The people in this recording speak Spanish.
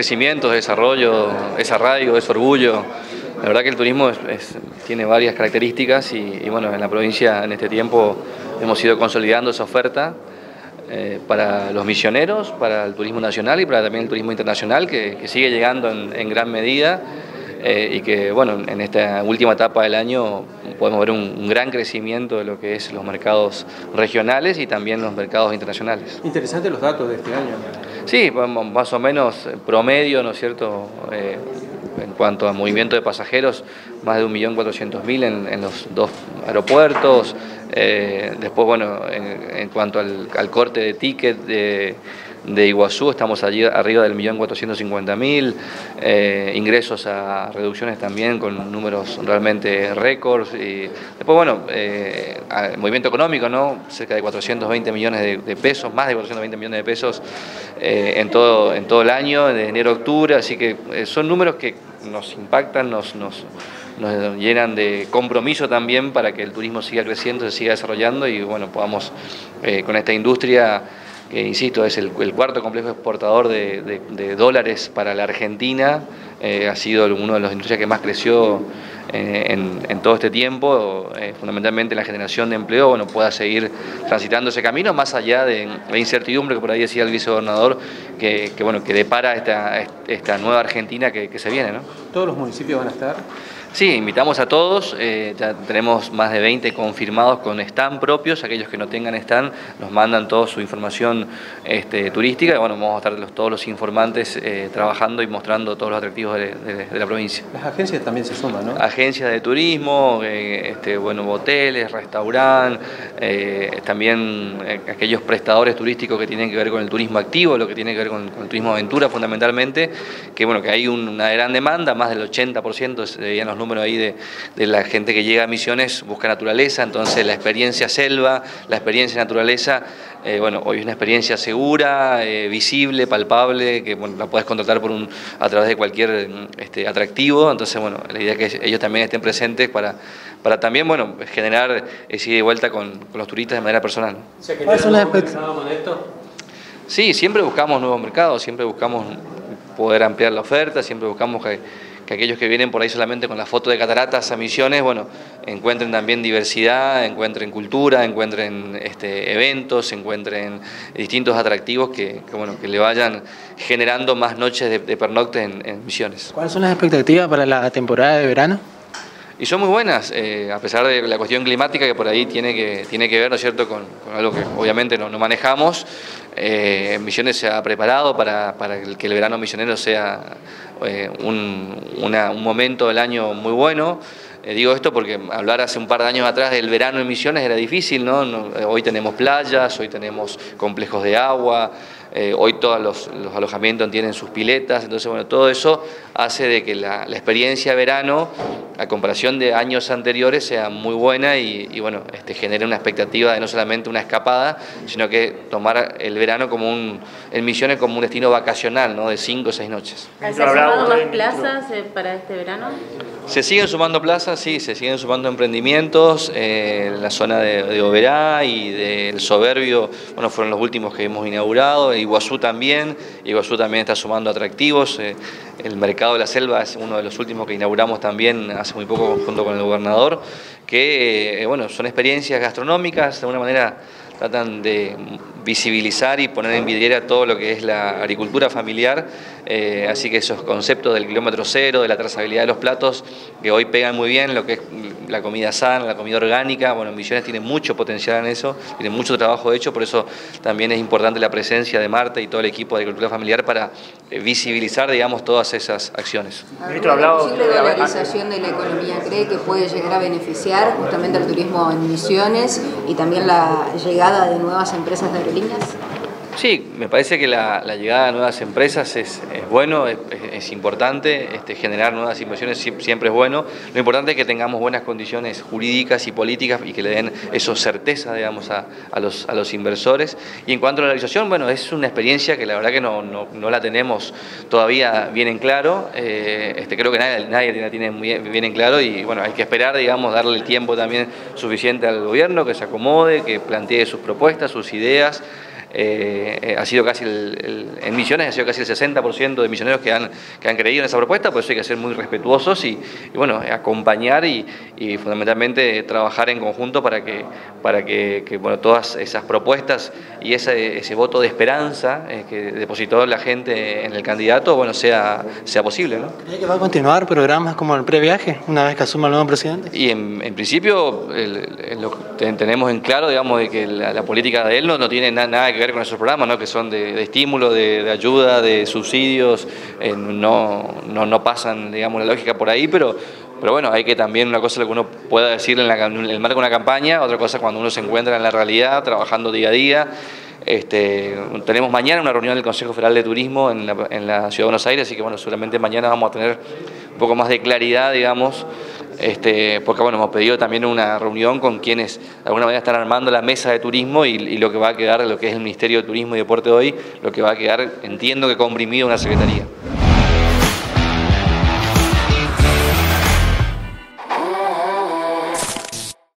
crecimiento, es desarrollo, es arraigo, es orgullo. La verdad que el turismo tiene varias características y, bueno, en la provincia en este tiempo hemos ido consolidando esa oferta eh, para los misioneros, para el turismo nacional y para también el turismo internacional que, sigue llegando en, gran medida eh, y que bueno, en esta última etapa del año podemos ver un, gran crecimiento de lo que es los mercados regionales y también los mercados internacionales. Interesantes los datos de este año. Sí, más o menos promedio, ¿no es cierto? Eh, en cuanto a movimiento de pasajeros, más de 1.400.000 en, en los dos aeropuertos. Eh, después, bueno, en, cuanto al, al, corte de ticket de de Iguazú, estamos allí arriba del millón mil eh, ingresos a reducciones también con números realmente récords. Y después, bueno, eh, movimiento económico, ¿no? cerca de 420 millones de, pesos, más de 420 millones de pesos eh, en, todo, en todo el año, de enero a octubre, así que son números que nos impactan, nos, nos llenan de compromiso también para que el turismo siga creciendo, se siga desarrollando y bueno, podamos con esta industria que insisto, es el, cuarto complejo exportador de, dólares para la Argentina, eh, ha sido uno de los industrias que más creció eh, en, todo este tiempo, eh, fundamentalmente la generación de empleo, bueno, pueda seguir transitando ese camino, más allá de la incertidumbre que por ahí decía el vicegobernador, que, que bueno, que depara esta, esta nueva Argentina que, que se viene. ¿no? ¿Todos los municipios van a estar? Sí, invitamos a todos, eh, ya tenemos más de 20 confirmados con stand propios, aquellos que no tengan stand nos mandan toda su información este, turística y bueno, vamos a estar todos los informantes eh, trabajando y mostrando todos los atractivos de, la provincia. Las agencias también se suman, ¿no? Agencias de turismo, eh, este, bueno, hoteles, restaurantes, también aquellos prestadores turísticos que tienen que ver con el turismo activo, lo que tiene que ver con, el turismo aventura fundamentalmente, que bueno, que hay una gran demanda, más del 80% se los número ahí de, la gente que llega a Misiones, busca naturaleza, entonces la experiencia selva, la experiencia naturaleza, eh, bueno, hoy es una experiencia segura, eh, visible, palpable, que bueno, la puedes contratar por un, a través de cualquier este, atractivo, entonces bueno, la idea es que ellos también estén presentes para, para también bueno, generar ese ida y vuelta con, los turistas de manera personal. Sí, siempre buscamos nuevos mercados, siempre buscamos poder ampliar la oferta, siempre buscamos que que aquellos que vienen por ahí solamente con la foto de cataratas a misiones, bueno, encuentren también diversidad, encuentren cultura, encuentren este, eventos, encuentren distintos atractivos que, bueno, que le vayan generando más noches de, pernocte en, misiones. ¿Cuáles son las expectativas para la temporada de verano? Y son muy buenas, eh, a pesar de la cuestión climática que por ahí tiene que, tiene que ver, ¿no cierto?, con, algo que obviamente no, manejamos. Eh, Misiones se ha preparado para, para que el verano misionero sea eh, un, un, momento del año muy bueno. Eh, digo esto porque hablar hace un par de años atrás del verano en Misiones era difícil, ¿no? Hoy tenemos playas, hoy tenemos complejos de agua, hoy todos los, alojamientos tienen sus piletas, entonces bueno, todo eso hace de que la, experiencia de verano, a comparación de años anteriores, sea muy buena y, bueno, este, genere una expectativa de no solamente una escapada, sino que tomar el verano como un, en Misiones como un destino vacacional, ¿no? De cinco o seis noches. ¿Se plazas eh, para este verano? Se siguen sumando plazas, sí, se siguen sumando emprendimientos. Eh, la zona de, Oberá y del Soberbio, bueno, fueron los últimos que hemos inaugurado. Iguazú también, Iguazú también está sumando atractivos. Eh, el mercado de la selva es uno de los últimos que inauguramos también hace muy poco junto con el gobernador, que, bueno, son experiencias gastronómicas, de alguna manera tratan de visibilizar y poner en vidriera todo lo que es la agricultura familiar, eh, así que esos conceptos del kilómetro cero, de la trazabilidad de los platos, que hoy pegan muy bien, lo que es la comida sana, la comida orgánica, bueno, Misiones tiene mucho potencial en eso, tiene mucho trabajo hecho, por eso también es importante la presencia de Marta y todo el equipo de agricultura familiar para eh, visibilizar, digamos, todas esas acciones. Ministro, hablado... ¿La valorización de la economía cree que puede llegar a beneficiar justamente al turismo en Misiones y también la llegada de nuevas empresas de aerolíneas? Sí, me parece que la, llegada de nuevas empresas es, bueno, es, importante, este, generar nuevas inversiones siempre es bueno. Lo importante es que tengamos buenas condiciones jurídicas y políticas y que le den eso certeza, digamos, a, los, inversores. Y en cuanto a la realización, bueno, es una experiencia que la verdad que no, la tenemos todavía bien en claro. Eh, este, creo que nadie, la tiene bien en claro y bueno, hay que esperar, digamos, darle el tiempo también suficiente al gobierno, que se acomode, que plantee sus propuestas, sus ideas. Eh, ha sido casi el, en Misiones ha sido casi el 60% de misioneros que han, que han creído en esa propuesta, por eso hay que ser muy respetuosos y, bueno, acompañar y, fundamentalmente trabajar en conjunto para que, para que, bueno, todas esas propuestas y ese, ese voto de esperanza eh, que depositó la gente en el candidato, bueno, sea, sea posible. ¿no? ¿Cree que va a continuar programas como el previaje una vez que asuma el nuevo presidente? Y en, principio lo tenemos en claro, digamos, de que la, política de él no, no tiene nada que ver con esos programas, ¿no? que son de, estímulo, de, ayuda, de subsidios, eh, no, no, no pasan, digamos, la lógica por ahí, pero pero bueno, hay que también una cosa lo que uno pueda decir en, el marco de una campaña, otra cosa cuando uno se encuentra en la realidad, trabajando día a día. Este, tenemos mañana una reunión del Consejo Federal de Turismo en la, en la, Ciudad de Buenos Aires, así que bueno, seguramente mañana vamos a tener un poco más de claridad, digamos, este, porque bueno, hemos pedido también una reunión con quienes de alguna manera están armando la mesa de turismo y, y lo que va a quedar, lo que es el Ministerio de Turismo y Deporte hoy, lo que va a quedar, entiendo que comprimido una secretaría.